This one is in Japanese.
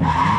Mm-hmm.